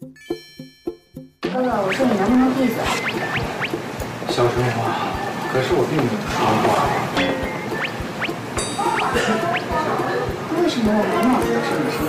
哥哥，我是你男朋友弟子。小声话，可是我并没有说过。为什么我没有说什么声音？